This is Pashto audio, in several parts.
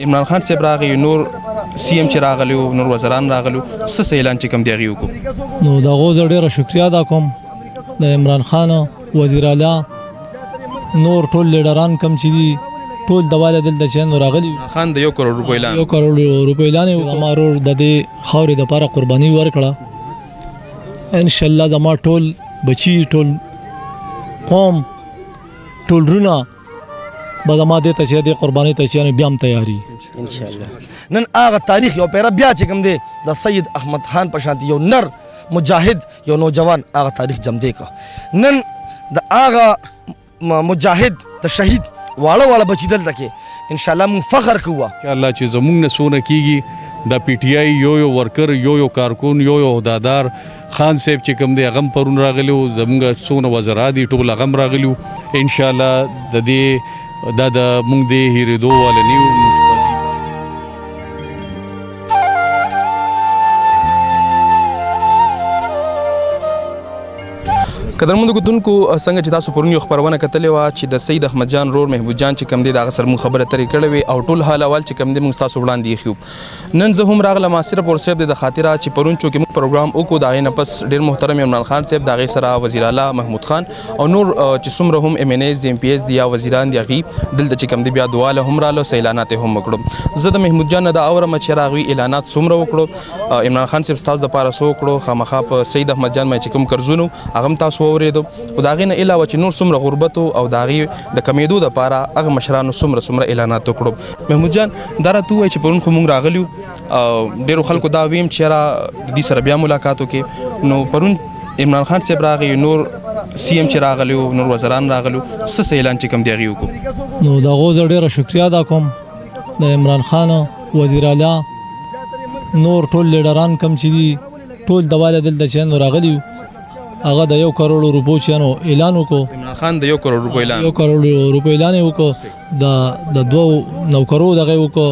عمران خان صاحب راغی نور سی ام چې راغلی نور وزران راغلو سس اعلان چې کوم دی غي وکړو نو دا غوز ډیره شکریا ادا کوم د عمران خان وزیر اعلی نور ټول لیډران کم چې دي ټول دواله دلته چې نو راغلی خان د یو کروڑ روپۍ اعلان یو کروڑ روپۍ اعلان او مارور د دې خورې د لپاره قرباني ورکړه ان شاء الله زما ټول بچي ټول قوم ټول رونه بس ما دې ته چې دې قرباني ته چې بیا هم تیاری ان شاء الله نن هغه تاریخ یو پیرا بیا چې کوم دی د سید احمد خان په شانتي یو نر مجاهد یو نوجوان هغه تاریخ جمع دی کا نن د هغه مجاهد د شهید واړه واړه بچی دلته کې ان شاء الله مون فخر کوو ان الله چې زمونږ نه سونه کیږي د پی ټی آی یو یو ورکر یو یو کارکون یو یو عہدادار خان صاحب چې کوم دی هغه هم پرون راغلی وو زمونږ څونه وزرا دي ټول هغه هم راغلي وو انشاءالله د دې دا د مونږ دې هېرېدو واله نه یو قدرمن کتونکو څنګه چې تاسو پرونی خبرونه کتلې و چې د سید احمد جان رور محبوب جان چې کم دی دا غسر مون خبره ترې کړې وي او ټول حال اول چې کم دی مون تاسو وړاندې خيو نن زه هم راغلم عاصر پور صاحب د خاطره چې پرون چونکې موږ پروګرام وکړو دا غي نه پس ډیر محترم عمران خان صاحب دا غي سره وزیر اعلی محمود خان او نور چې څومره هم ایم ان ایز دی ایم پی ایز دی یا وزیران دی غي دلته چې کم دی بیا دواله هم رااله سیلانات هم وکړو زه د محمود جان دا اورم چې راغوي اعلانات څومره وکړو عمران خان صاحب تاسو د پاره سو کړو خامخا په سید احمد جان مې چې کوم قرضونو هغه تاسو اوریدو او دا غي نه علاوه چې نور څومره غربت او دا غي د کمیدو د پاره هغه مشرانو څومره څومره اعلانات وکړو محمود جان دا راته وایي چې پرون خو مونږ راغلیو او ډیرو خلکو دا ویم چې را د دې سره بیا ملاقات وکې نو پرون عمران خان صاحب راغی نور سی ام چې راغلی او نور وزران راغلی څه څه اعلان چې کوم دی غیو کو نو دا غوز ډیره شکریا دا کوم د عمران خان وزیر اعلی نور ټول لیډران کم چې دي ټول دواله دلته چې نو راغلی هغه د یو کروڑ روپو چې نو اعلان وکړو عمران خان د یو کروڑ روپو اعلان یو کروڑ روپو اعلان وکړو د د دوو نوکرو دغه وکړو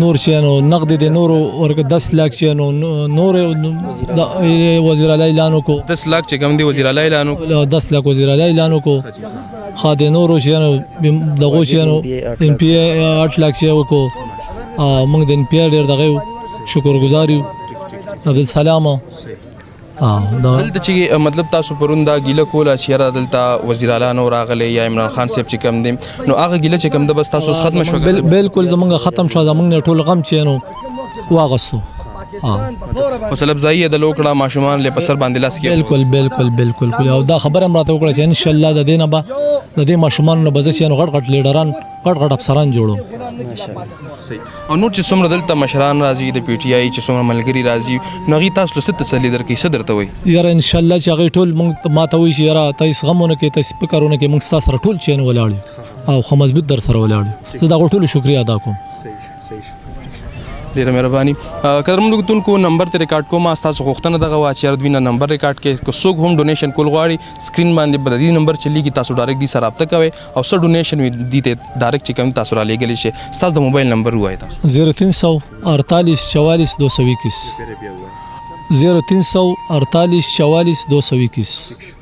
نور شینو نقد د نورو ورکه 10 لک شینو نور د وزیر اعلی اعلان کو 10 لک چې کوم دی وزیر اعلی اعلان کو 10 لک وزیر اعلی اعلان کو خا د نورو شینو دغه شینو ایم پی 8 لک شی وکړو موږ د ایم پی ډیر دغه شکر گزار یو عبد السلام دلته چې مطلب تاسو پرون دا ګیله کوله چې را دلته وزیر اعلی نو راغلی یا عمران خان صاحب چې کم دي نو هغه ګیله چې کم ده بس تاسو ختم شو بالکل زمونږ ختم شو زمونږ ټول غم چې نو واغسلو په سلب ځای د لوکړه ماشومان له پسر باندې لاس کې بالکل بالکل بالکل کلی او دا خبره مراته وکړه چې ان شاء الله د دینه به د دې ماشومان نه بزش یان غړ غړ لیډران غټ غټ افسران جوړو او نور چې څومره دلته مشران راځي د پی ټی آی چې څومره ملګری راځي نو غي تاسو له ست تسلی درکې صدر ته وي یاره ان شاء الله چې هغه ټول موږ ما ته وي چې یاره تاسو غمونه کې تاسو فکرونه کې موږ تاسو سره ټول چین ولاړ او خو مضبوط در سره ولاړ زه دا ټول شکریا ادا کوم ډیره مهرباني قدرمن لوګتونکو نمبر ته ریکارډ کوم تاسو غوښتنه دغه وا چې اردوینه نمبر ریکارډ کې کو سوګ هم ډونیشن کول غواړي سکرین باندې بددي نمبر چلیږي تاسو ډایرکټ دي سره رابطه کوئ او څه ډونیشن وي دي ته ډایرکټ چې کوم تاسو را لېګل شي تاسو د موبایل نمبر وایي تاسو 0348442221 0348442221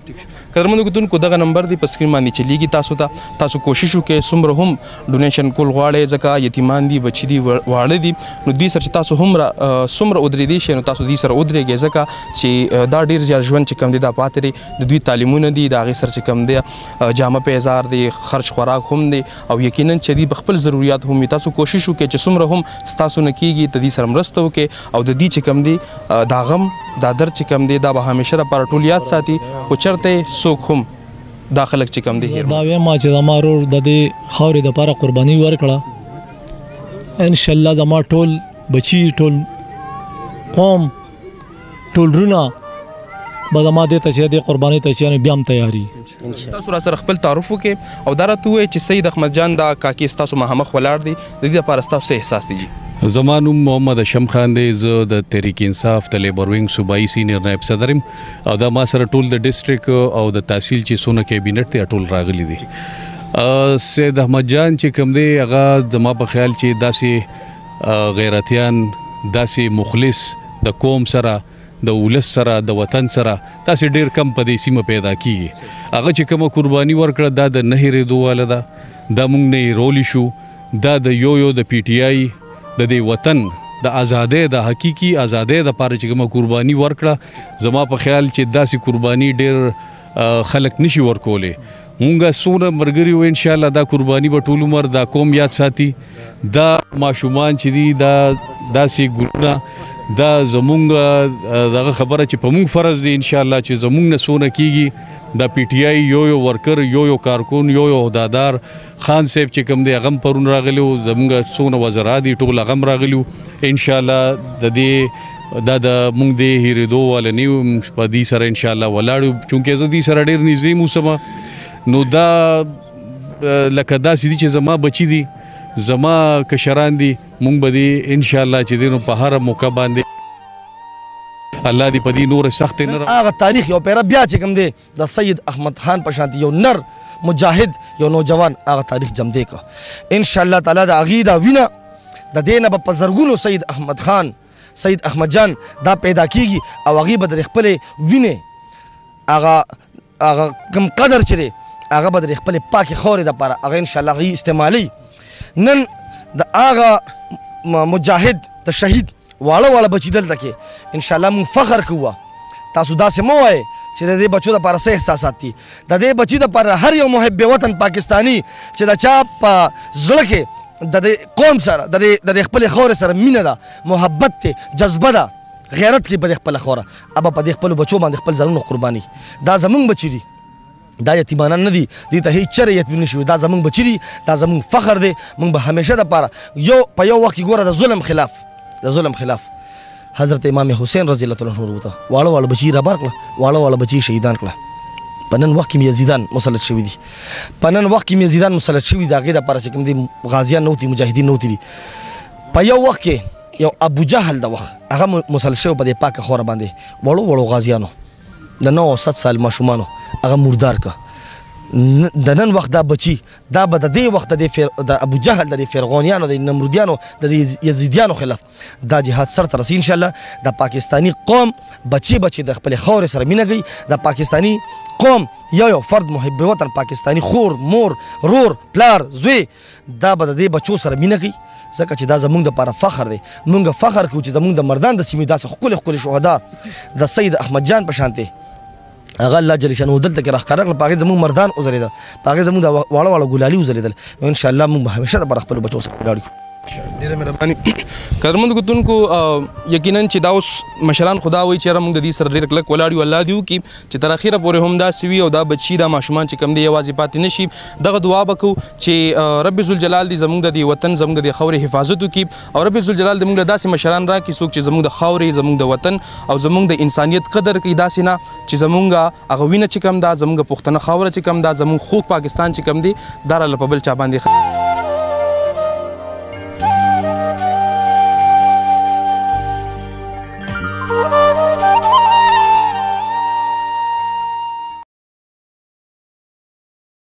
قدرمنو کتونکو دغه نمبر دی په سکرین باندې چلیږي تاسو ته تاسو کوشش وکړئ څومره هم ډونیشن کول غواړئ ځکه یتیمان دي بچی دي واړه دي نو دوی سره تاسو هم څومره ودرې دي شي نو تاسو دوی سره ودرېږئ ځکه چې دا ډیر زیات ژوند چې کم دي دا پاتري د دوی تعلیمونه دي دا غي سر چې کم دي جامه په ازار دی خرچ خوراک هم دی او یقینا چې دی په خپل ضرورت هم تاسو کوشش وکړئ چې څومره هم تاسو نه کیږي د دې سره مرسته وکړئ او د دې چې کم دی دا غم دا درد چې کم دی دا به همیشه لپاره ټول یاد ساتي او چرته څوک هم دا خلک چې کم دی دا ویم چې زما رور د دې خورې د لپاره قرباني ورکړه ان شاء الله زما ټول بچي ټول قوم ټولرونه به زما دې ته چې د قرباني ته چې بیا هم تیاری تاسو را سره خپل تعارف وکې او دا راته وایي چې سید احمد جان دا کاکی تاسو مهمخ ولاړ دی د دې لپاره تاسو احساس دی زما نوم محمد شم خان دی زه د تحریک انصاف د لیبر وینګ صوبایي سینیئر نائب صدرم او دا ما سره ټول د ډیسټریکټ او د تحصیل چې سونه کابینټ ته ټول راغلي دي سید احمد جان چې کوم دی هغه زما په خیال چې داسې غیرتیان داسی مخلص د قوم سره د ولس سره د وطن سره داسی ډیر کم په دی سیمه پیدا کیږي هغه چې کومه قربانی ورکړه دا د نه هیریدو واله ده دا مونږ نه هیرولی شو دا د یو یو د پی ټی آی د دی وطن د ازادۍ د حقیقی ازادۍ د پاره چې کومه قربانی ورکړه زما په خیال چې داسی قربانی ډیر خلک نشي ورکولی مونږ څونه مرګري یو انشاءالله دا قرباني به ټول عمر دا قوم یاد ساتي دا ماشومان چې دي دا داسې ګلونه دا زمونږ دغه خبره چې په مونږ فرض دي انشاءالله چې زمونږ نه څونه کیږي دا پی ټی آی یو یو ورکر یو یو کارکون یو یو عہدادار خان صاحب چې کوم دی غم پرون راغلی او زمونږ څونه وزرا دي ټول غم راغلی انشاءالله د دې دا د مونږ دی هیریدو واله نه یو مونږ په دی سره ان شاء الله ولاړ یو چونکه زه دی سره ډیر نږدې موسم نو دا لکه دا سدي چې زما بچی دي زما کشران دي مونږ به دي ان شاء الله چې دینو په هر موقع باندې الله دې په دې نور سخت نه را هغه تاریخ یو پیرا بیا چې کوم دی د سید احمد خان په شان یو نر مجاهد یو نوجوان هغه تاریخ جمع دی کو ان شاء الله تعالی د اغیدا وینا د دینه په زرګونو سید احمد خان سید احمد جان دا پیدا کیږي او هغه به د خپل وینې هغه هغه کم قدر چره هغه به د خپل پاکي خورې د لپاره هغه ان شاء الله غي استعمالي نن د هغه مجاهد د شهید واړه واړه بچی دلته کې ان شاء الله مون فخر کوو تاسو داسې مو وای چې د دې بچو لپاره څه احساسات دي د دې بچي د پر هر یو محب وطن پاکستانی چې د چا په زړه کې د دې قوم سره د دې د خپل خور سره مینه ده محبت ته جذبه ده غیرت کې په خپل خوره ابا په خپل بچو باندې خپل ځانونو قرباني دا زمونږ بچی دي دا یتیمانان نه دي دې ته هیڅ چره یتیم نشي دا زمونږ بچی دي دا زمونږ فخر دی مونږ به همیشه د پاره یو په یو وخت ګوره د ظلم خلاف د ظلم خلاف حضرت امام حسین رضی الله تعالی عنه ته واړه واړه بچی را بار کړه واړه واړه بچی شهیدان کړه په نن وخت کې یزیدان مسلط شوی دي په نن وخت کې یزیدان مسلط شوی دا غي د پاره چې کوم دي غازیان نوتی مجاهدین نوتی دي په یو وخت کې یو ابو جهل د وخت هغه مسلط شوی په دې پاک خور باندې وړو وړو غازیانو د 900 سال ماشومانو هغه مردار ک د نن وخت دا بچي دا به د دې وخت د د ابو جهل د فرعونانو د نمرودیانو د یزیدیانو خلاف دا جهاد سر ترسي ان شاء الله د پاکستانی قوم بچي بچي د خپل خور سره مینه کوي د پاکستانی قوم یو یو فرد محب وطن پاکستانی خور مور رور پلار زوی دا به د بچو سره مینه کوي ځکه چې دا زمونږ د لپاره فخر دی مونږ فخر کوو چې زمونږ د مردان د سیمې داسې ښکلي ښکلي شهدا د سید احمد جان په شانته هغه الله جل شانو دلته کې راخکاره کړ پاګه زموږ مردان وزریدا پاګه زموږ د واړه واړه ګلالي وزریدل نو ان شاء الله موږ به همیشه د خپل بچو سره لاړ یو ډیره مهرباني قدرمن کتونکو یقینا چې دا اوس مشران خدا وایي چې موږ د دې سره ډیر کلک ولاړ یو الله دیو کې چې تر اخیره پورې هم دا سوي او دا بچی دا ماشومان چې کم دی یوازې پاتې نشي دغه دعا وکړو چې رب ذل جلال دې زموږ د وطن زموږ د خوري حفاظت وکړي او رب ذوالجلال دې موږ له داسې مشران راکړي څوک چې زموږ د خاورې زموږ د وطن او زموږ د انسانیت قدر کوي داسې نه چې زموږ هغه وینه چې کم ده زموږ پښتنه خاوره چې کم ده زموږ خوږ پاکستان چې کم دی دا راله په بل چا باندې